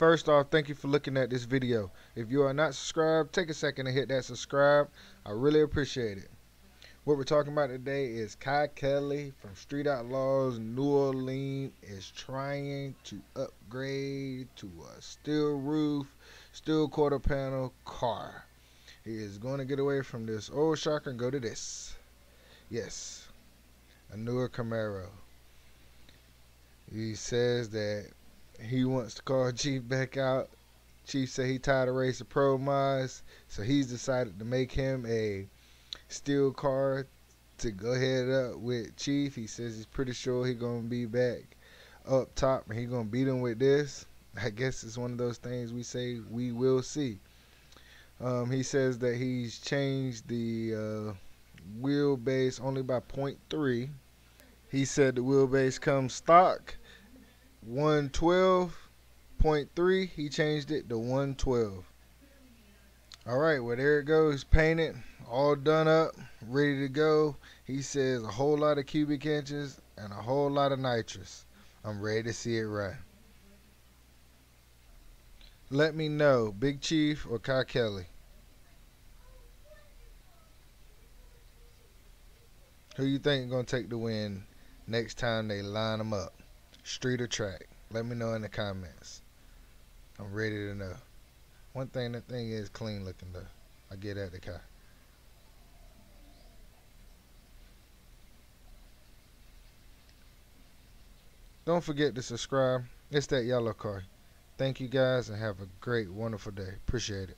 First off, thank you for looking at this video. If you are not subscribed, take a second to hit that subscribe. I really appreciate it. What we're talking about today is Kye Kelly from Street Outlaws New Orleans is trying to upgrade to a steel roof, steel quarter panel car. He is going to get away from this old shocker and go to this. Yes, a newer Camaro. He says that he wants to call Chief back out. Chief said he tired of racing pro mods, so he's decided to make him a steel car to go head up with Chief. He says he's pretty sure he's gonna be back up top and he's gonna beat him with this. I guess it's one of those things we say we will see. Um, he says that he's changed the uh, wheelbase only by 0.3. He said the wheelbase comes stock 112.3. He changed it to 112. All right, well there it goes, painted, all done up, ready to go. He says a whole lot of cubic inches and a whole lot of nitrous. I'm ready to see it run. Let me know, Big Chief or Kye Kelly. Who you think gonna take the win next time they line them up? Street or track? Let me know in the comments. I'm ready to know. One thing, that thing is clean looking though. I get at the car. Don't forget to subscribe. It's that yellow car. Thank you guys and have a great, wonderful day. Appreciate it.